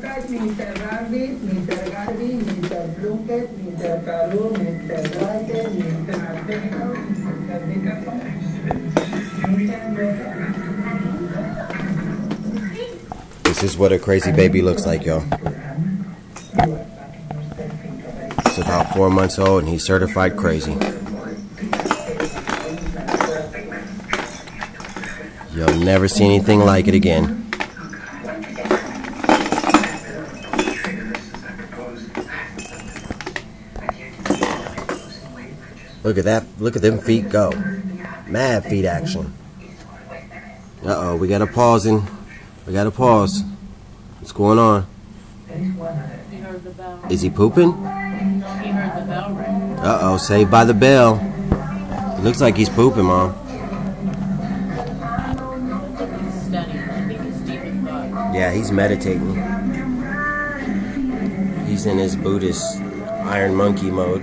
contact Mr. Garvey, Mr. Garvey, Mr. Plunkett, Mr. Mr. Mr. Artero, Mr. Dickerson. This is what a crazy baby looks like, y'all. He's about four months old and he's certified crazy. You'll never see anything like it again. Look at that. Look at them feet go. Mad feet action. Uh oh, we got a pause in. We got a pause. What's going on? Is he pooping? He heard the bell ring. Uh oh, saved by the bell. It looks like he's pooping, Mom. Yeah, he's meditating. He's in his Buddhist Iron Monkey mode.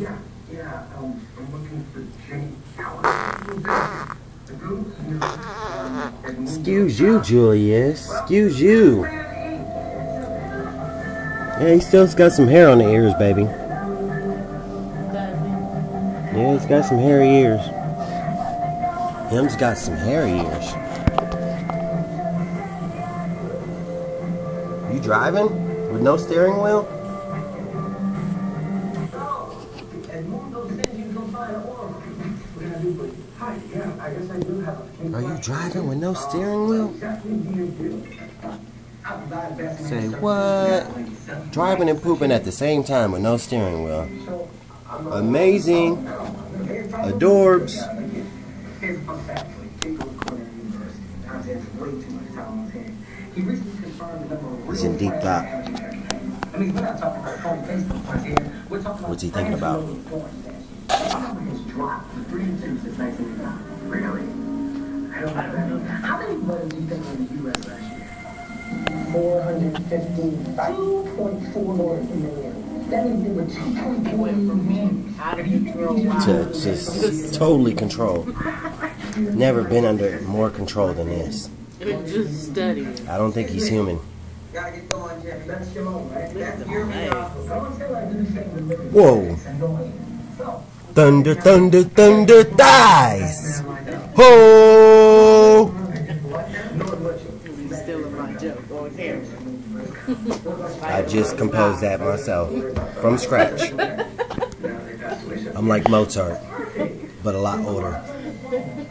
Yeah, yeah, um, I'm looking for Jenny Howard. Excuse you, Julius. Excuse you. Yeah, he still's got some hair on the ears, baby. Yeah, he's got some hairy ears. Him's got some hairy ears. You driving with no steering wheel? Are you driving with no steering wheel? Say what? Driving and pooping at the same time with no steering wheel. Amazing. Adorbs. He's in deep thought. What's he thinking about? To two since 1989. Really? I don't know. How many weddings do you think were in the U.S. last year? 415. 2.4 million. That means there were 2.4 He went from being out of control To just totally control. Never been under more control than this. just studying. I don't think he's human. Gotta get going, Jimmy. That's your own, right? Look at That's the your legs. Whoa. Thunder, thunder, thunder, dies. Ho! I just composed that myself from scratch. I'm like Mozart, but a lot older.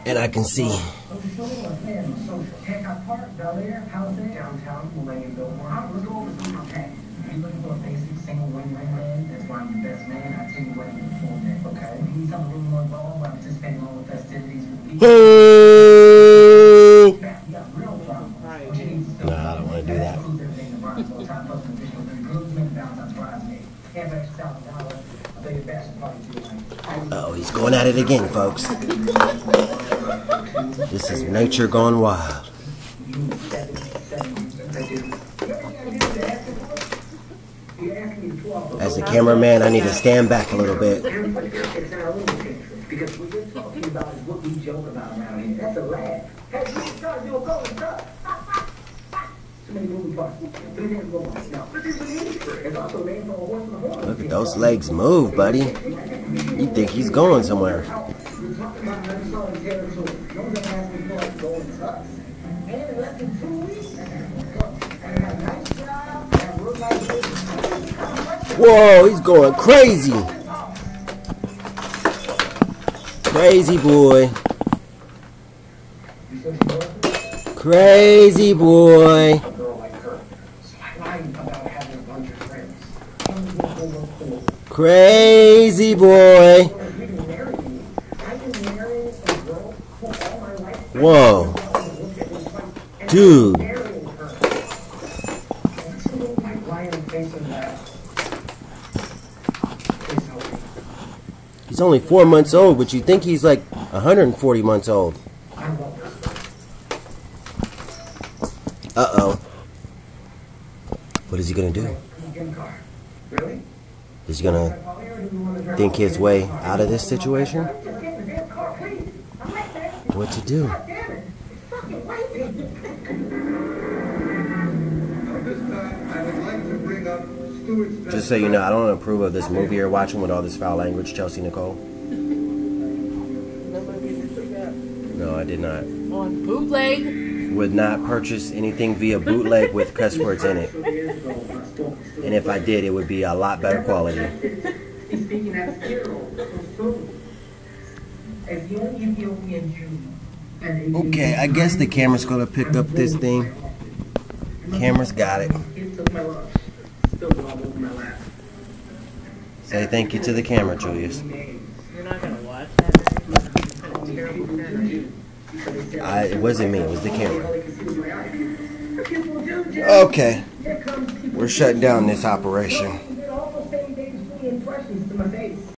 And I can see. Millennium Billboard. Let's go over some of my packages. Are looking for a basic single wing ring man? That's why I'm your best man. I tell you what, you can afford that. Okay. You need something a little more involved I'm participating in all the festivities with people. Ho! You got real problems. Right. What you need is No, I don't want to do that. includes everything in the box. So top plus an additional three groomsmen and Valentine's bridesmaids. Half extra thousand dollars. I'll pay your bachelor party too. Oh, he's going at it again, folks. This is nature gone wild. As a cameraman, I need to stand back a little bit. Because what you're talking about is what joke about around here. That's a laugh. Look at those legs move, buddy. You think he's going somewhere. Whoa, he's going crazy. Crazy boy. Crazy boy. Crazy boy. Whoa. Dude. He's only four months old, but you think he's like 140 months old. Uh oh. What is he gonna do? Really? Is he gonna think his way out of this situation? What to do? Just so you know, I don't approve of this movie you're watching with all this foul language, Chelsea Nicole. Nobody did that. No, I did not. On bootleg. Would not purchase anything via bootleg with cuss words in it. And if I did, it would be a lot better quality. He's speaking as hero. As young Ethiopian Jew. and a Okay, I guess the camera's gonna pick up this thing. Camera's got it. Say thank you to the camera, Julius. You're not gonna watch that. What kind of terrible kind of you. I, it wasn't me, it was the camera. Okay. Okay, we're shutting down this operation.